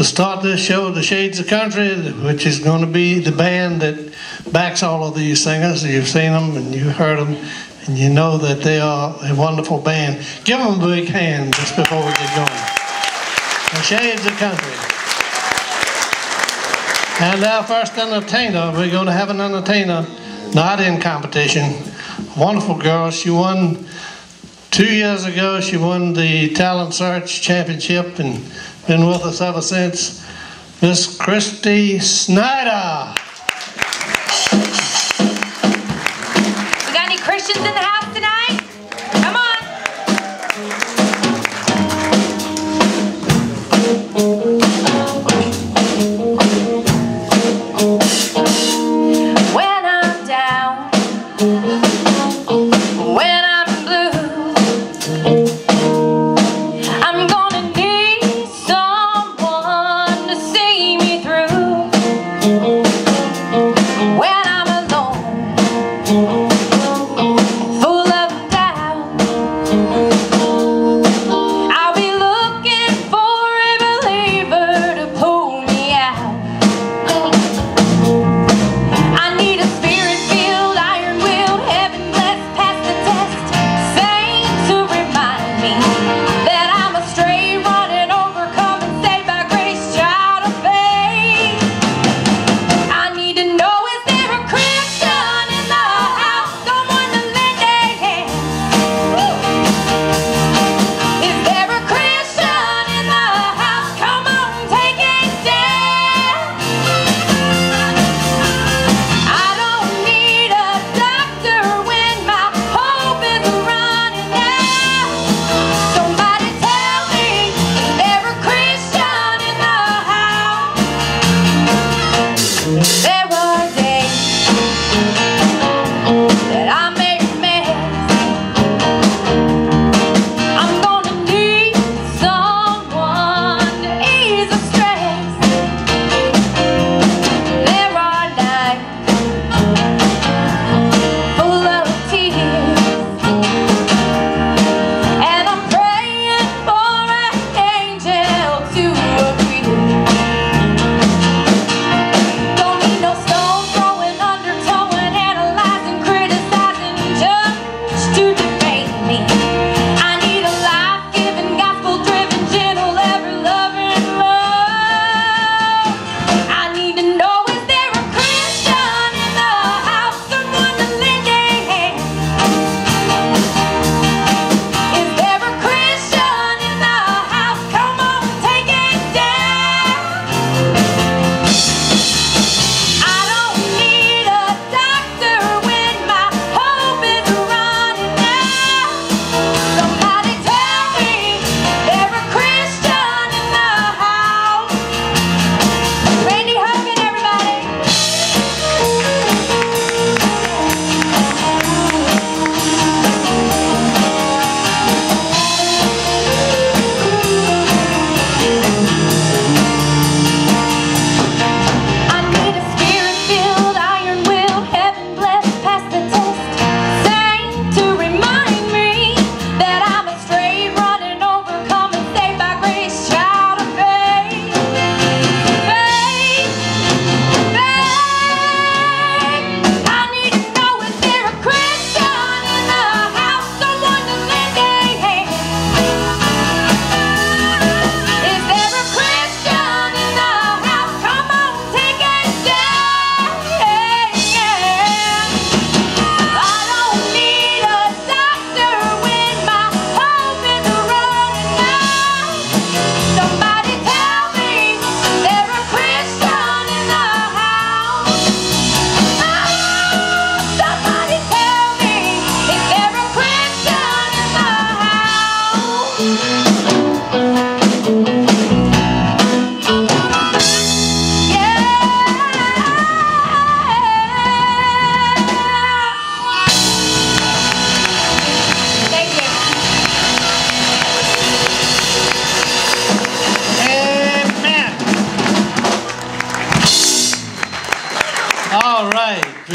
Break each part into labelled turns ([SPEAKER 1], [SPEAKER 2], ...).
[SPEAKER 1] to start this show, The Shades of Country, which is going to be the band that backs all of these singers. You've seen them and you've heard them, and you know that they are a wonderful band. Give them a big hand just before we get going. The Shades of Country. And our first entertainer, we're going to have an entertainer not in competition. Wonderful girl. She won two years ago. She won the Talent Search Championship and been with us ever since. Miss Christy Snyder.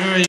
[SPEAKER 1] Ой.